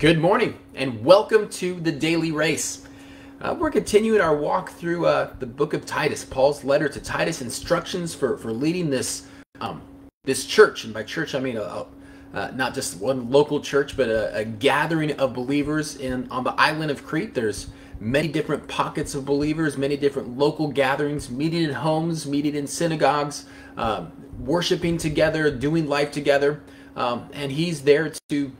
Good morning and welcome to the Daily Race. Uh, we're continuing our walk through uh, the book of Titus, Paul's letter to Titus, instructions for, for leading this um, this church. And by church, I mean a, a, uh, not just one local church, but a, a, gathering of believers in on the island of Crete. There's many different pockets of believers, many different local gatherings, meeting in homes, meeting in synagogues, uh, worshiping together, doing life together. Um, and he's there to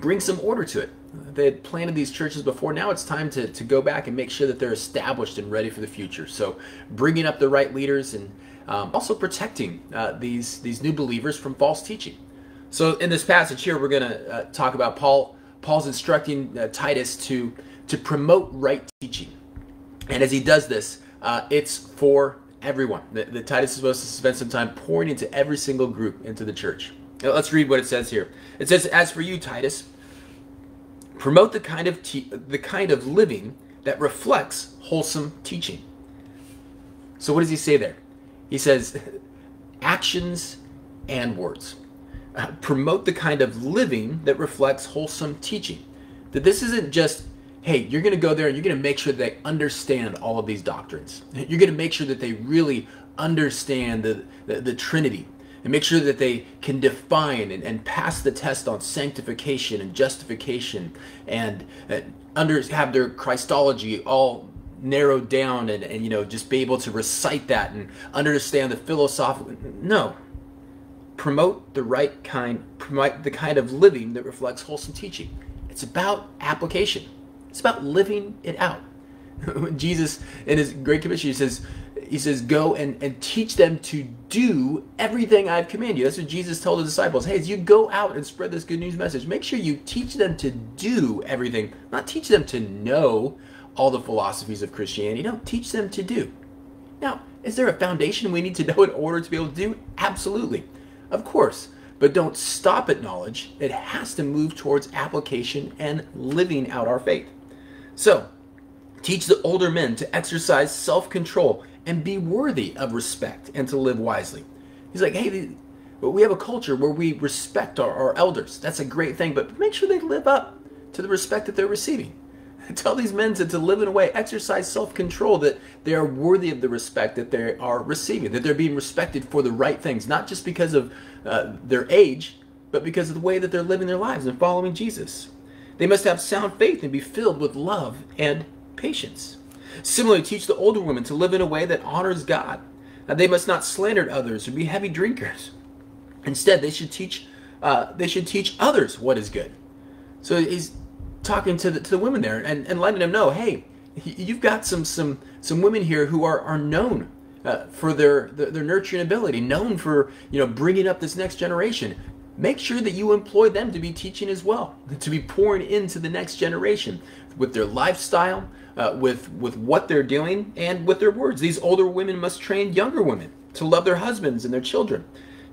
bring some order to it. They had planted these churches before. Now it's time to, to go back and make sure that they're established and ready for the future. So, bringing up the right leaders and um, also protecting uh, these these new believers from false teaching. So, in this passage here, we're going to uh, talk about Paul. Paul's instructing uh, Titus to to promote right teaching, and as he does this, uh, it's for everyone. The, the Titus is supposed to spend some time pouring into every single group into the church. Let's read what it says here. It says, "As for you, Titus, promote the kind of te- the kind of living that reflects wholesome teaching." So, what does he say there? He says, "Actions and words." Uh, promote the kind of living that reflects wholesome teaching. That this isn't just, hey, you're going to go there and you're going to make sure they understand all of these doctrines. You're going to make sure that they really understand the, the, the Trinity and make sure that they can define and, and pass the test on sanctification and justification and uh, under have their Christology all narrowed down and, and you know just be able to recite that and understand the philosophical no. Promote the right kind promote the kind of living that reflects wholesome teaching. It's about application. It's about living it out. Jesus in his great commission he says he says, Go and, and teach them to do everything I've commanded you. That's what Jesus told the disciples. Hey, as you go out and spread this good news message, make sure you teach them to do everything, not teach them to know all the philosophies of Christianity. No, teach them to do. Now, is there a foundation we need to know in order to be able to do? Absolutely. Of course. But don't stop at knowledge. It has to move towards application and living out our faith. So, teach the older men to exercise self control and be worthy of respect and to live wisely. He's like, hey, we have a culture where we respect our, our elders. That's a great thing, but make sure they live up to the respect that they're receiving. Tell these men to, to live in a way, exercise self control, that they are worthy of the respect that they are receiving, that they're being respected for the right things, not just because of uh, their age, but because of the way that they're living their lives and following Jesus. They must have sound faith and be filled with love and patience. Similarly, teach the older women to live in a way that honors God. Now, they must not slander others or be heavy drinkers. Instead, they should teach uh, they should teach others what is good. So he's talking to the, to the women there and, and letting them know, hey, you've got some some some women here who are are known uh, for their, their their nurturing ability, known for you know bringing up this next generation. Make sure that you employ them to be teaching as well, to be pouring into the next generation with their lifestyle, uh, with with what they're doing and with their words. These older women must train younger women to love their husbands and their children.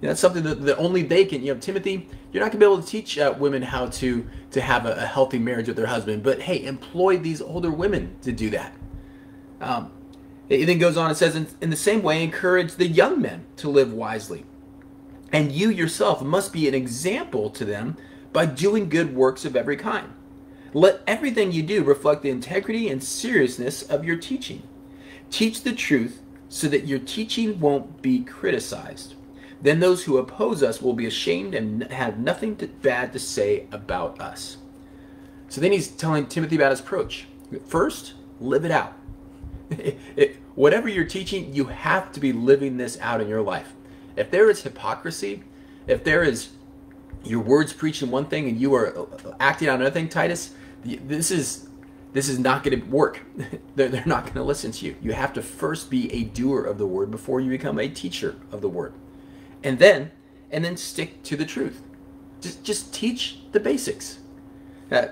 You know, that's something that, that, only they can. You know, Timothy, you're not gonna be able to teach uh, women how to to have a, a, healthy marriage with their husband, but hey, employ these older women to do that. Um, it then goes on. and says, in, in the same way, encourage the young men to live wisely, and you yourself must be an example to them by doing good works of every kind. Let everything you do reflect the integrity and seriousness of your teaching. Teach the truth so that your teaching won't be criticized. Then those who oppose us will be ashamed and have nothing to, bad to say about us. So then he's telling Timothy about his approach. First, live it out. It, it, whatever you're teaching, you have to be living this out in your life. If there is hypocrisy, if there is your words preaching one thing and you are uh, acting on another thing, Titus, this is this is not going to work. they're, they're not going to listen to you. You have to first be a doer of the word before you become a teacher of the word, and then and then stick to the truth. Just just teach the basics. Uh,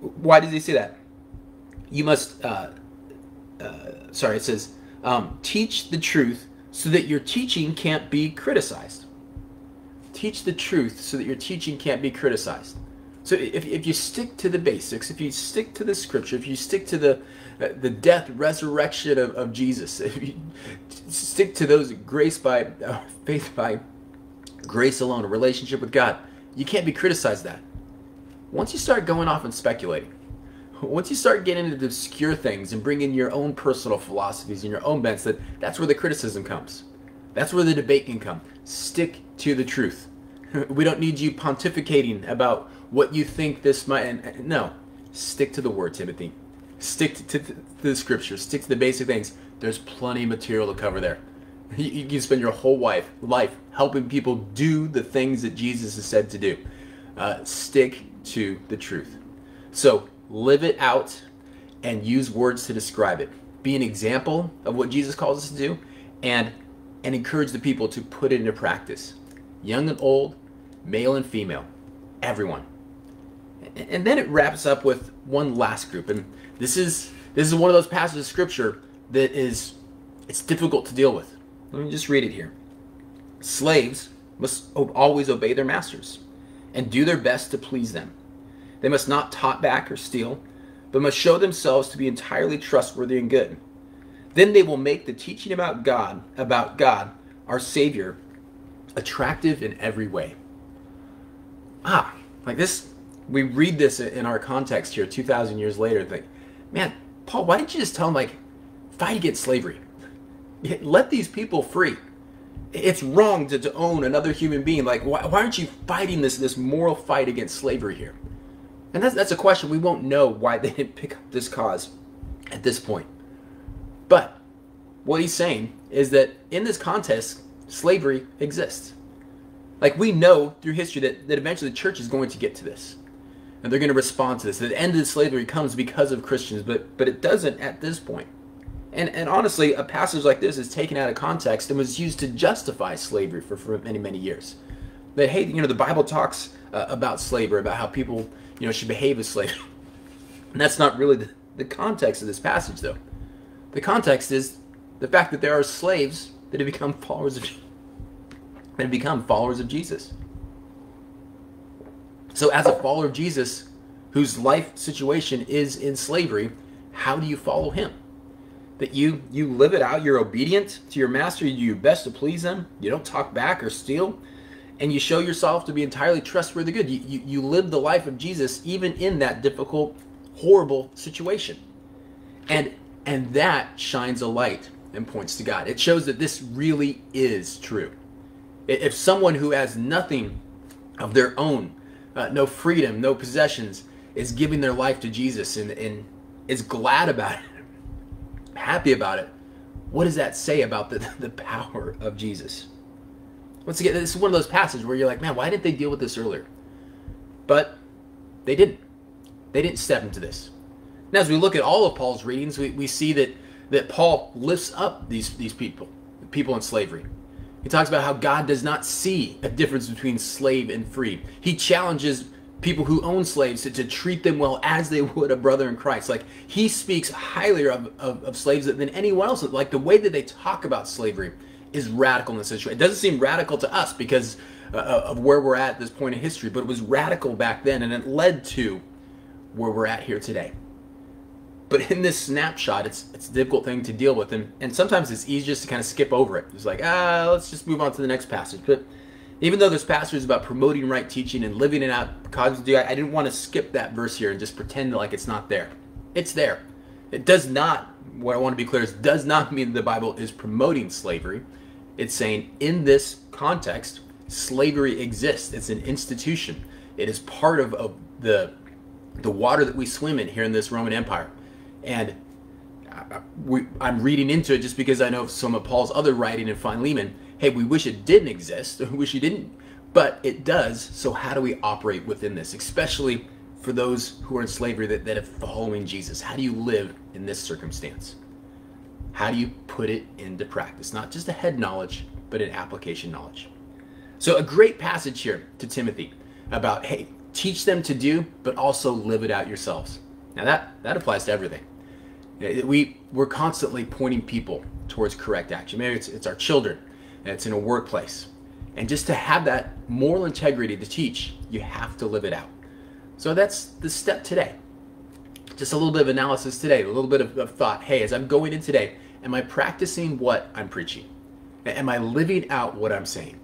why does he say that? You must. Uh, uh, sorry, it says um, teach the truth so that your teaching can't be criticized. Teach the truth so that your teaching can't be criticized. So if, if you stick to the basics, if you stick to the scripture, if you stick to the uh, the death, resurrection of, of Jesus, if you stick to those grace by uh, faith by grace alone, a relationship with God, you can't be criticized that. once you start going off and speculating, once you start getting into obscure things and bringing your own personal philosophies and your own bents, that that's where the criticism comes. That's where the debate can come. Stick to the truth. we don't need you pontificating about what you think this might. No, stick to the word, Timothy. Stick to, to, to the scriptures. Stick to the basic things. There's plenty of material to cover there. You, you can spend your whole life life helping people do the things that Jesus has said to do. Uh, stick to the truth. So live it out and use words to describe it. Be an example of what Jesus calls us to do, and and encourage the people to put it into practice. Young and old, male and female, everyone. And then it wraps up with one last group, and this is this is one of those passages of scripture that is it's difficult to deal with. Let me just read it here. Slaves must always obey their masters and do their best to please them. They must not talk back or steal, but must show themselves to be entirely trustworthy and good. Then they will make the teaching about God, about God, our Savior, attractive in every way. Ah, like this, we read this in our context here 2,000 years later and think, man, Paul, why didn't you just tell them, like, fight against slavery? Let these people free. It's wrong to, to own another human being. Like, why, why aren't you fighting this, this moral fight against slavery here? And that's, that's a question we won't know why they didn't pick up this cause at this point. But what he's saying is that in this contest, slavery exists. Like we know through history that, that eventually the church is going to get to this. And they're going to respond to this. The end of slavery comes because of Christians, but but it doesn't at this point. And and honestly, a passage like this is taken out of context and was used to justify slavery for, for many, many years. That hey, you know, the Bible talks uh, about slavery, about how people, you know, should behave as slaves. And that's not really the, the context of this passage though. The context is the fact that there are slaves that have become followers of that have become followers of Jesus. So as a follower of Jesus whose life situation is in slavery, how do you follow him? That you you live it out, you're obedient to your master, you do your best to please him, you don't talk back or steal, and you show yourself to be entirely trustworthy good. You, you, you live the life of Jesus even in that difficult, horrible situation. And and that shines a light and points to God. It shows that this really is true. If someone who has nothing of their own, uh, no freedom, no possessions, is giving their life to Jesus and, and is glad about it, happy about it, what does that say about the, the power of Jesus? Once again, this is one of those passages where you're like, man, why didn't they deal with this earlier? But they didn't. They didn't step into this. Now, as we look at all of Paul's readings, we, we see that, that Paul lifts up these, these people, people in slavery. He talks about how God does not see a difference between slave and free. He challenges people who own slaves to, to treat them well as they would a brother in Christ. Like he speaks highly of, of, of slaves than anyone else. Like the way that they talk about slavery is radical in this situation. It doesn't seem radical to us because uh, of where we're at at this point in history, but it was radical back then and it led to where we're at here today. But in this snapshot, it's it's a difficult thing to deal with, and, and sometimes it's easy just to kind of skip over it. It's like, ah, let's just move on to the next passage. But even though this passage is about promoting right teaching and living it out, I didn't want to skip that verse here and just pretend like it's not there. It's there. It does not, what I want to be clear is, does not mean the Bible is promoting slavery. It's saying in this context, slavery exists. It's an institution. It is part of, of the the water that we swim in here in this Roman Empire. And uh, we, I'm reading into it just because I know some of Paul's other writing in Philemon. Hey, we wish it didn't exist. We wish it didn't, but it does. So how do we operate within this, especially for those who are in slavery that, that are following Jesus? How do you live in this circumstance? How do you put it into practice? Not just a head knowledge, but an application knowledge. So a great passage here to Timothy about, hey, teach them to do, but also live it out yourselves. Now that, that applies to everything. We, we're constantly pointing people towards correct action. Maybe it's, it's our children, it's in a workplace. And just to have that moral integrity to teach, you have to live it out. So that's the step today. Just a little bit of analysis today, a little bit of, of thought. Hey, as I'm going in today, am I practicing what I'm preaching? Am I living out what I'm saying?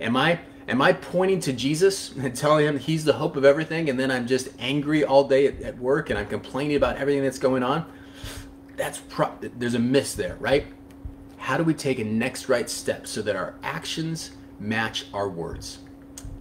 Am I Am I pointing to Jesus and telling him he's the hope of everything, and then I'm just angry all day at, at work and I'm complaining about everything that's going on? That's pro- there's a miss there, right? How do we take a next right step so that our actions match our words?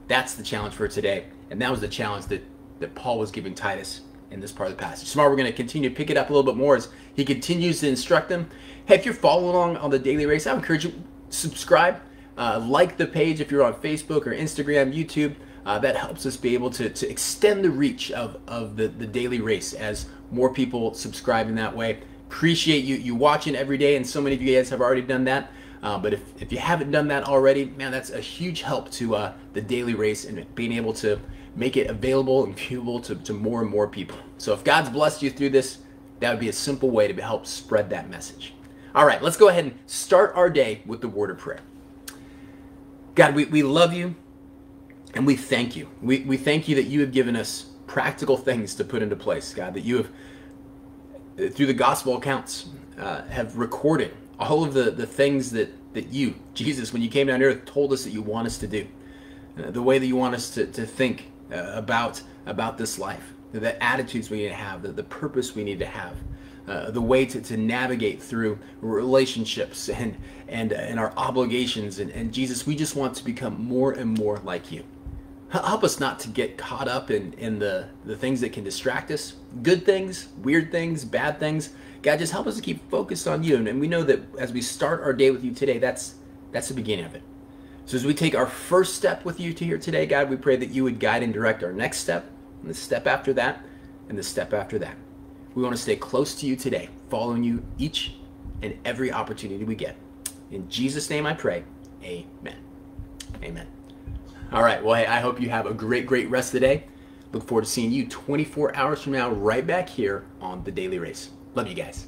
That's the challenge for today, and that was the challenge that that Paul was giving Titus in this part of the passage. Tomorrow we're going to continue to pick it up a little bit more as he continues to instruct them. Hey, if you're following along on the daily race, I encourage you subscribe uh, like the page if you're on Facebook or Instagram, YouTube. Uh, that helps us be able to, to extend the reach of, of the, the daily race as more people subscribe in that way. Appreciate you you watching every day, and so many of you guys have already done that. Uh, but if, if you haven't done that already, man, that's a huge help to uh, the daily race and being able to make it available and viewable to, to more and more people. So if God's blessed you through this, that would be a simple way to help spread that message. All right, let's go ahead and start our day with the word of prayer. God, we, we love you and we thank you. We, we thank you that you have given us practical things to put into place, God, that you have, through the gospel accounts, uh, have recorded all of the, the things that, that you, Jesus, when you came down to earth, told us that you want us to do, uh, the way that you want us to, to think uh, about, about this life, the attitudes we need to have, the, the purpose we need to have. Uh, the way to, to navigate through relationships and and, and our obligations. And, and Jesus we just want to become more and more like you help us not to get caught up in, in the, the things that can distract us good things weird things bad things God just help us to keep focused on you and, we know that as we start our day with you today that's that's the beginning of it so as we take our first step with you to here today God we pray that you would guide and direct our next step and the step after that and the step after that we want to stay close to you today, following you each and every opportunity we get. In Jesus' name I pray. Amen. Amen. All right. Well, hey, I hope you have a great, great rest of the day. Look forward to seeing you 24 hours from now, right back here on The Daily Race. Love you guys.